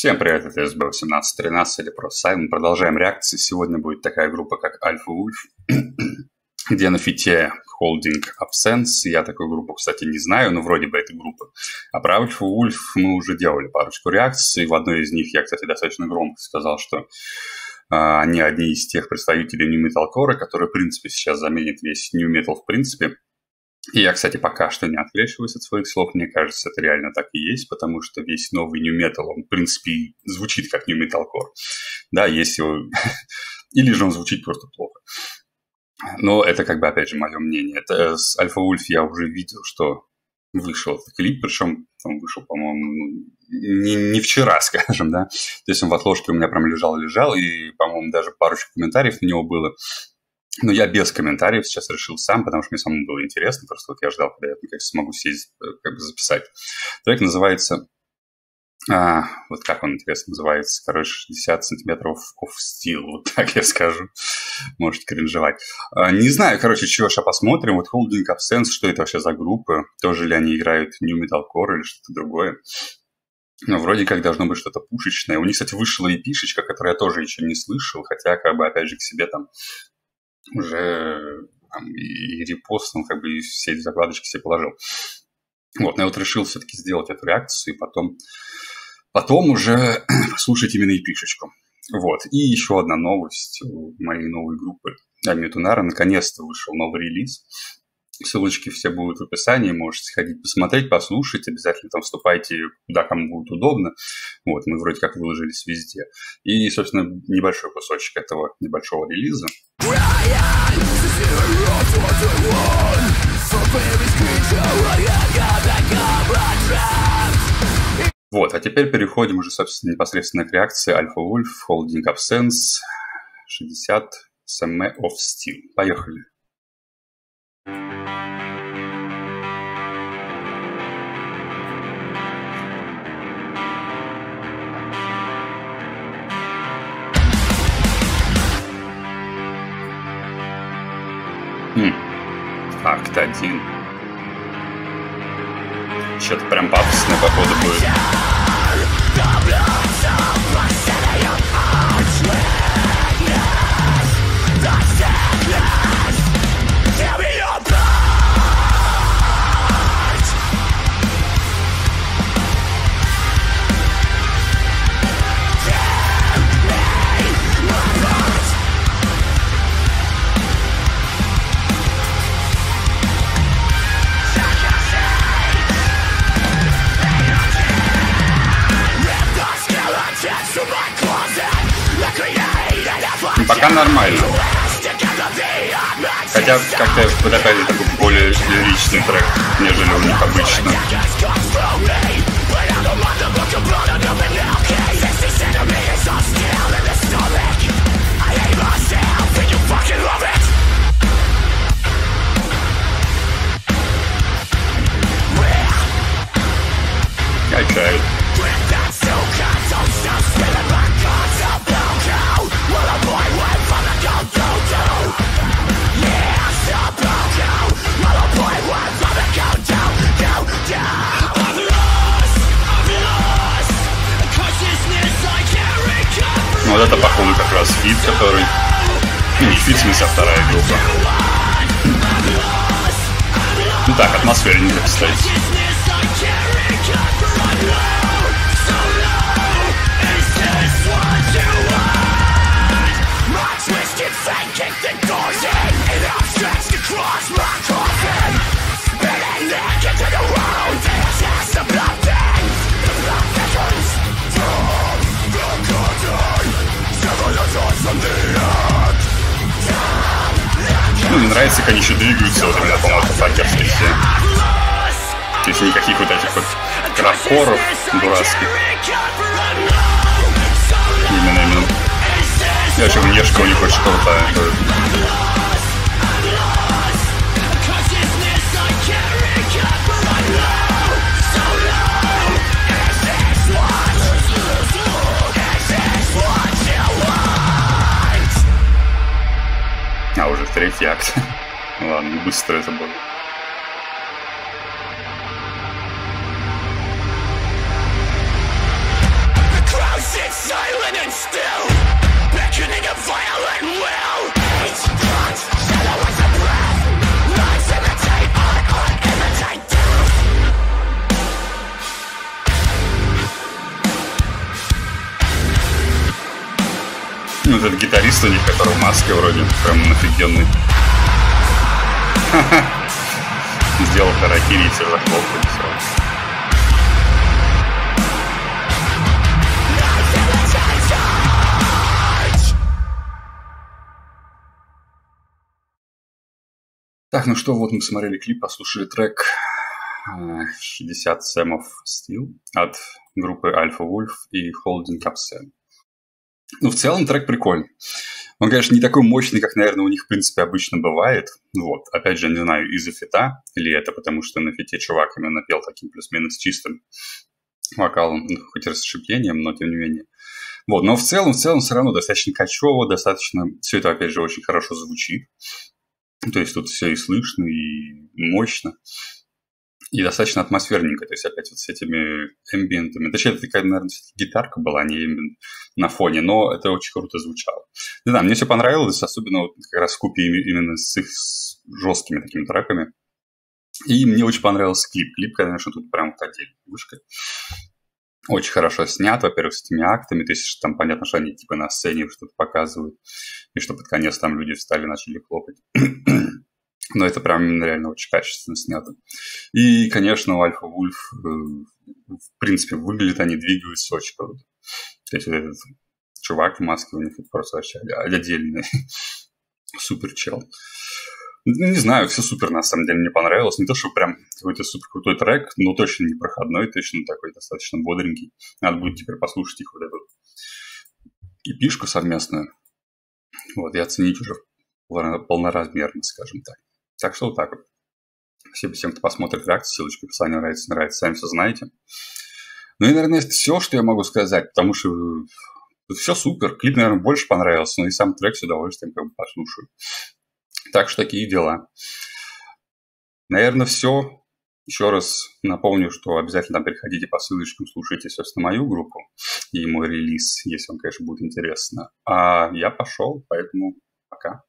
Всем привет, это SB1813 или просто Саймон. Продолжаем реакции. Сегодня будет такая группа, как Альфа Ульф, где на фите Holding Absence. Я такую группу, кстати, не знаю, но вроде бы это группа. А про Альфа Ульф мы уже делали парочку реакций. В одной из них я, кстати, достаточно громко сказал, что а, они одни из тех представителей New Metalcore, которые, в принципе, сейчас заменят весь New Metal в принципе. И я, кстати, пока что не отвлечиваюсь от своих слов. Мне кажется, это реально так и есть, потому что весь новый New Metal, он, в принципе, звучит как New Metalcore. Да, если он... Или же он звучит просто плохо. Но это, как бы, опять же, мое мнение. Это с Альфа Ульф я уже видел, что вышел этот клип, причем он вышел, по-моему, ну, не, не вчера, скажем, да. То есть он в отложке у меня прям лежал-лежал, и, по-моему, даже парочку комментариев на него было. Но я без комментариев сейчас решил сам, потому что мне самому было интересно. Просто вот я ждал, когда я наконец смогу сесть, э, как бы записать. Трек называется... А, вот как он, интересно, называется? Короче, 60 сантиметров of steel, вот так я скажу. Можете кринжевать. А, не знаю, короче, чего сейчас посмотрим. Вот Holding Absence, что это вообще за группа? Тоже ли они играют New Metalcore или что-то другое? Ну, вроде как должно быть что-то пушечное. У них, кстати, вышла и пишечка, которую я тоже еще не слышал, хотя, как бы, опять же, к себе там уже там, и репостом, как бы и все эти закладочки себе положил. Вот, но я вот решил все-таки сделать эту реакцию, и потом, потом уже послушать именно и пишечку. Вот, и еще одна новость моей новой группы Амитунара. Наконец-то вышел новый релиз. Ссылочки все будут в описании, можете сходить посмотреть, послушать, обязательно там вступайте, куда кому будет удобно. Вот, мы вроде как выложились везде. И, собственно, небольшой кусочек этого небольшого релиза. Вот, а теперь переходим уже, собственно, непосредственно к реакции Альфа Wolf Holding Absence 60 SME of Steel. Поехали. Хм. Акт один. Что-то прям пафосное, походу, будет. Пока нормально. Хотя как-то вот же такой более лиричный трек, нежели у них обычно. Раз feat, который... Ну, не feat, в смысле, а вторая группа. Ну так, атмосферненько, кстати. Ну, нравится, как они еще двигаются, вот именно, по-моему, факерские все. То есть никаких вот этих вот крапоров дурацких. Именно, именно. И вообще внешка у них очень крутая. Уже третий акт. Ладно, быстро это было. silent and still, Ну, этот гитарист у них, который в маске вроде, прям офигенный. Сделал харакири и все захлопали сразу. Так, ну что, вот мы смотрели клип, послушали трек 60 э, Sam of Steel от группы Alpha Wolf и Holding Up Sam. Ну, в целом трек прикольный. Он, конечно, не такой мощный, как, наверное, у них, в принципе, обычно бывает. Вот. Опять же, не знаю, из-за фита или это потому, что на фите чувак именно напел таким плюс-минус чистым вокалом, ну, хоть и расшиплением, но тем не менее. Вот, но в целом, в целом все равно достаточно качево, достаточно, все это, опять же, очень хорошо звучит. То есть тут все и слышно, и мощно, и достаточно атмосферненько. То есть опять вот с этими эмбиентами. Точнее, это такая, наверное, гитарка была, а не эмбиент на фоне, но это очень круто звучало. Не знаю, мне все понравилось, особенно вот как раз в купе именно с их жесткими такими треками. И мне очень понравился клип. Клип, конечно, тут прям вот отдельная вышка очень хорошо снят, во-первых, с этими актами, то есть там понятно, что они типа на сцене что-то показывают, и что под конец там люди встали, начали хлопать. Но это прям реально очень качественно снято. И, конечно, у Альфа Вульф, э, в принципе, выглядят они, двигаются очень круто. То есть этот чувак в маске у них это просто вообще отдельный супер чел. Ну, не знаю, все супер, на самом деле, мне понравилось. Не то, что прям какой-то супер крутой трек, но точно не проходной, точно такой достаточно бодренький. Надо будет теперь послушать их вот эту эпишку совместную. Вот, и оценить уже полноразмерно, скажем так. Так что вот так вот. Спасибо всем, кто посмотрит реакцию. Ссылочка в описании нравится, нравится, сами все знаете. Ну и, наверное, это все, что я могу сказать, потому что все супер. Клип, наверное, больше понравился, но и сам трек с удовольствием как бы послушаю. Так что такие дела. Наверное, все. Еще раз напомню, что обязательно переходите по ссылочкам, слушайте, собственно, мою группу и мой релиз, если вам, конечно, будет интересно. А я пошел, поэтому пока.